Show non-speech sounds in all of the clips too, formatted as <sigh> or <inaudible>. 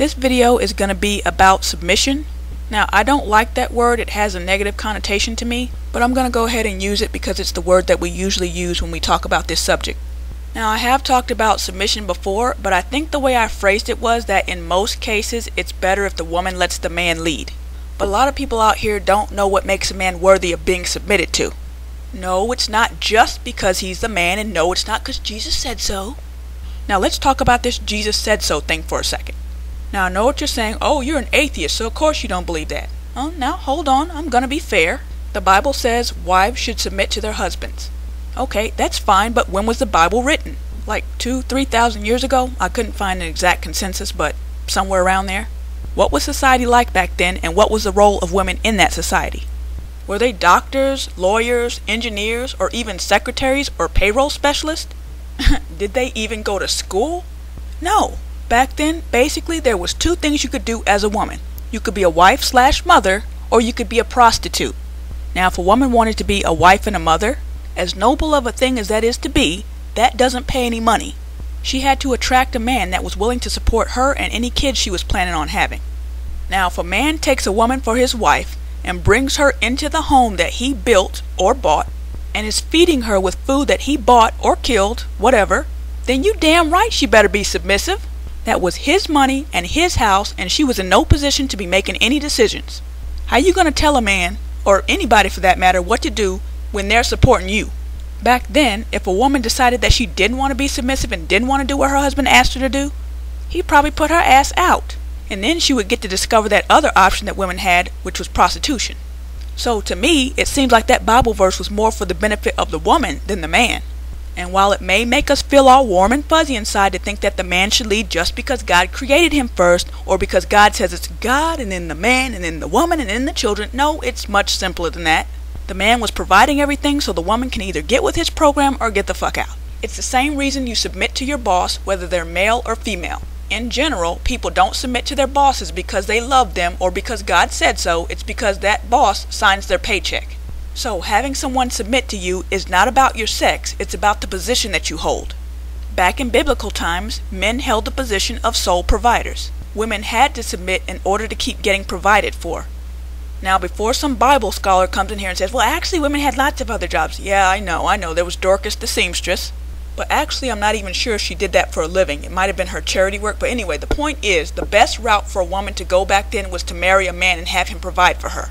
This video is going to be about submission. Now, I don't like that word, it has a negative connotation to me, but I'm going to go ahead and use it because it's the word that we usually use when we talk about this subject. Now, I have talked about submission before, but I think the way I phrased it was that in most cases, it's better if the woman lets the man lead. But a lot of people out here don't know what makes a man worthy of being submitted to. No, it's not just because he's the man, and no, it's not because Jesus said so. Now, let's talk about this Jesus said so thing for a second. Now I know what you're saying. Oh, you're an atheist, so of course you don't believe that. Oh, now hold on. I'm going to be fair. The Bible says wives should submit to their husbands. Okay, that's fine, but when was the Bible written? Like two, three thousand years ago? I couldn't find an exact consensus, but somewhere around there. What was society like back then, and what was the role of women in that society? Were they doctors, lawyers, engineers, or even secretaries or payroll specialists? <laughs> Did they even go to school? No. Back then, basically, there was two things you could do as a woman. You could be a wife slash mother, or you could be a prostitute. Now, if a woman wanted to be a wife and a mother, as noble of a thing as that is to be, that doesn't pay any money. She had to attract a man that was willing to support her and any kids she was planning on having. Now, if a man takes a woman for his wife and brings her into the home that he built or bought, and is feeding her with food that he bought or killed, whatever, then you damn right she better be submissive. That was his money and his house, and she was in no position to be making any decisions. How you gonna tell a man, or anybody for that matter, what to do when they're supporting you? Back then, if a woman decided that she didn't want to be submissive and didn't want to do what her husband asked her to do, he'd probably put her ass out, and then she would get to discover that other option that women had, which was prostitution. So to me, it seems like that Bible verse was more for the benefit of the woman than the man. And while it may make us feel all warm and fuzzy inside to think that the man should lead just because God created him first, or because God says it's God and then the man and then the woman and then the children, no, it's much simpler than that. The man was providing everything so the woman can either get with his program or get the fuck out. It's the same reason you submit to your boss, whether they're male or female. In general, people don't submit to their bosses because they love them or because God said so, it's because that boss signs their paycheck. So, having someone submit to you is not about your sex, it's about the position that you hold. Back in biblical times, men held the position of sole providers. Women had to submit in order to keep getting provided for. Now, before some Bible scholar comes in here and says, well, actually, women had lots of other jobs. Yeah, I know, I know. There was Dorcas the seamstress. But actually, I'm not even sure if she did that for a living. It might have been her charity work. But anyway, the point is, the best route for a woman to go back then was to marry a man and have him provide for her.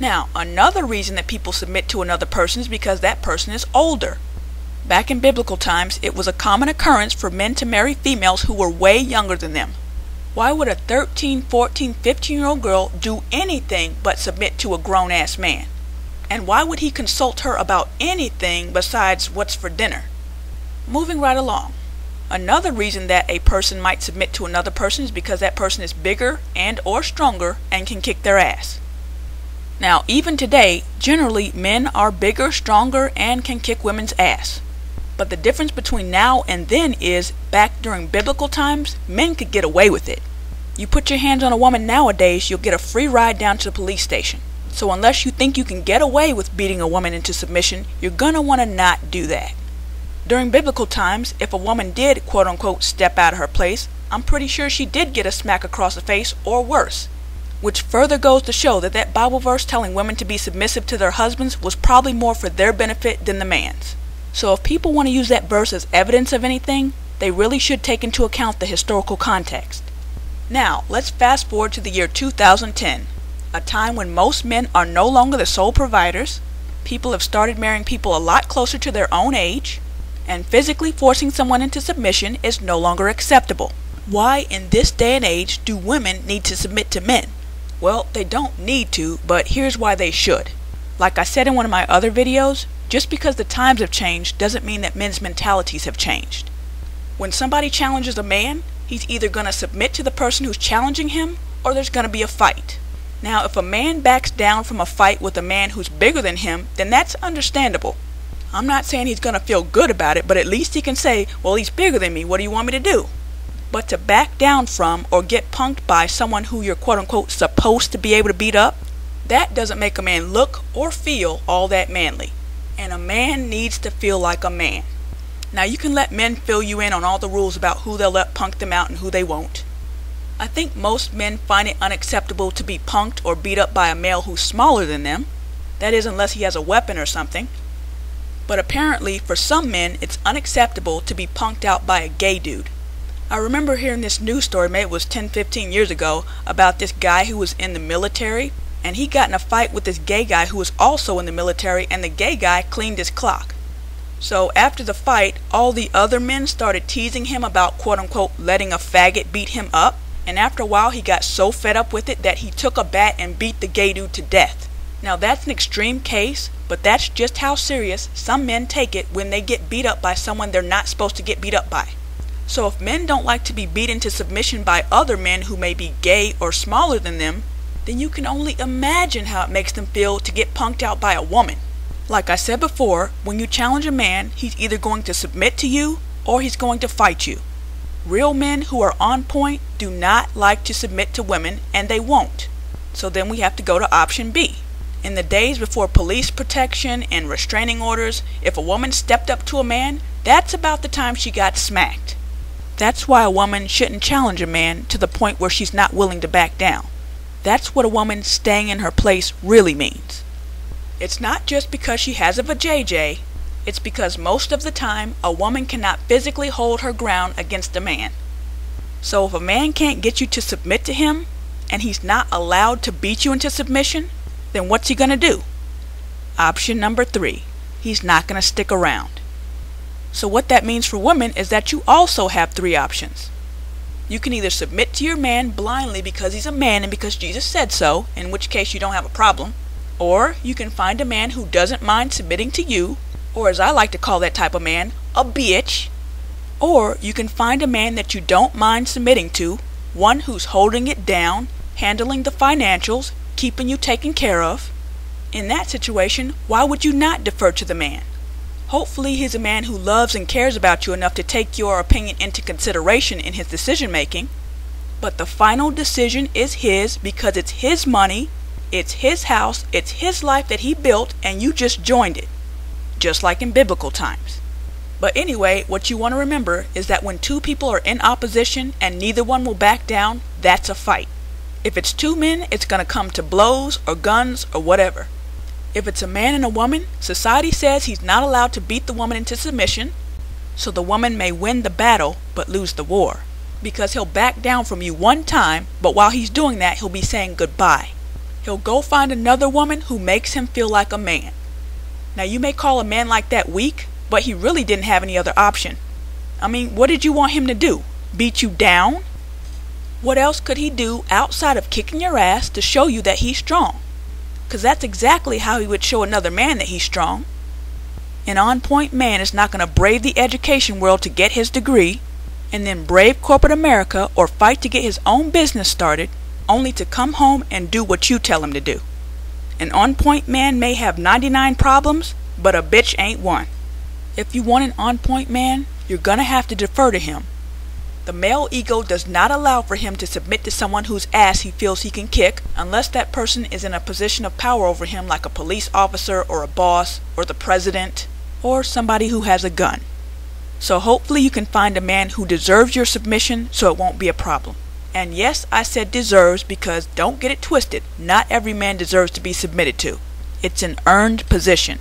Now, another reason that people submit to another person is because that person is older. Back in biblical times, it was a common occurrence for men to marry females who were way younger than them. Why would a 13, 14, 15 year old girl do anything but submit to a grown ass man? And why would he consult her about anything besides what's for dinner? Moving right along. Another reason that a person might submit to another person is because that person is bigger and or stronger and can kick their ass. Now, even today, generally men are bigger, stronger, and can kick women's ass. But the difference between now and then is back during biblical times, men could get away with it. You put your hands on a woman nowadays, you'll get a free ride down to the police station. So, unless you think you can get away with beating a woman into submission, you're gonna wanna not do that. During biblical times, if a woman did quote unquote step out of her place, I'm pretty sure she did get a smack across the face or worse which further goes to show that that Bible verse telling women to be submissive to their husbands was probably more for their benefit than the man's. So if people want to use that verse as evidence of anything, they really should take into account the historical context. Now, let's fast forward to the year 2010, a time when most men are no longer the sole providers, people have started marrying people a lot closer to their own age, and physically forcing someone into submission is no longer acceptable. Why, in this day and age, do women need to submit to men? Well, they don't need to, but here's why they should. Like I said in one of my other videos, just because the times have changed doesn't mean that men's mentalities have changed. When somebody challenges a man, he's either going to submit to the person who's challenging him or there's going to be a fight. Now, if a man backs down from a fight with a man who's bigger than him, then that's understandable. I'm not saying he's going to feel good about it, but at least he can say, well, he's bigger than me. What do you want me to do? But to back down from or get punked by someone who you're quote unquote supposed to be able to beat up, that doesn't make a man look or feel all that manly. And a man needs to feel like a man. Now you can let men fill you in on all the rules about who they'll let punk them out and who they won't. I think most men find it unacceptable to be punked or beat up by a male who's smaller than them. That is, unless he has a weapon or something. But apparently, for some men, it's unacceptable to be punked out by a gay dude. I remember hearing this news story, maybe it was 10 15 years ago, about this guy who was in the military, and he got in a fight with this gay guy who was also in the military, and the gay guy cleaned his clock. So after the fight, all the other men started teasing him about quote unquote letting a faggot beat him up and after a while he got so fed up with it that he took a bat and beat the gay dude to death. Now that's an extreme case, but that's just how serious some men take it when they get beat up by someone they're not supposed to get beat up by. So if men don't like to be beaten to submission by other men who may be gay or smaller than them, then you can only imagine how it makes them feel to get punked out by a woman. Like I said before, when you challenge a man, he's either going to submit to you or he's going to fight you. Real men who are on point do not like to submit to women, and they won't. So then we have to go to option B. In the days before police protection and restraining orders, if a woman stepped up to a man, that's about the time she got smacked. That's why a woman shouldn't challenge a man to the point where she's not willing to back down. That's what a woman staying in her place really means. It's not just because she has a vajayjay, it's because most of the time a woman cannot physically hold her ground against a man. So if a man can't get you to submit to him, and he's not allowed to beat you into submission, then what's he going to do? Option number three, he's not going to stick around. So what that means for women is that you also have three options. You can either submit to your man blindly because he's a man and because Jesus said so, in which case you don't have a problem, or you can find a man who doesn't mind submitting to you or as I like to call that type of man, a bitch. Or you can find a man that you don't mind submitting to, one who's holding it down, handling the financials, keeping you taken care of. In that situation, why would you not defer to the man? Hopefully, he's a man who loves and cares about you enough to take your opinion into consideration in his decision making. But the final decision is his because it's his money, it's his house, it's his life that he built, and you just joined it just like in biblical times. But anyway, what you want to remember is that when two people are in opposition and neither one will back down, that's a fight. If it's two men, it's going to come to blows or guns or whatever. If it's a man and a woman, society says he's not allowed to beat the woman into submission, so the woman may win the battle but lose the war. Because he'll back down from you one time, but while he's doing that, he'll be saying goodbye. He'll go find another woman who makes him feel like a man. Now, you may call a man like that weak, but he really didn't have any other option. I mean, what did you want him to do? Beat you down? What else could he do outside of kicking your ass to show you that he's strong? Because that's exactly how he would show another man that he's strong. An on point man is not going to brave the education world to get his degree, and then brave corporate America or fight to get his own business started, only to come home and do what you tell him to do. An on point man may have 99 problems, but a bitch ain't one. If you want an on point man, you're gonna have to defer to him. The male ego does not allow for him to submit to someone whose ass he feels he can kick unless that person is in a position of power over him like a police officer or a boss or the president or somebody who has a gun. So hopefully you can find a man who deserves your submission so it won't be a problem. And yes, I said deserves because don't get it twisted. Not every man deserves to be submitted to. It's an earned position.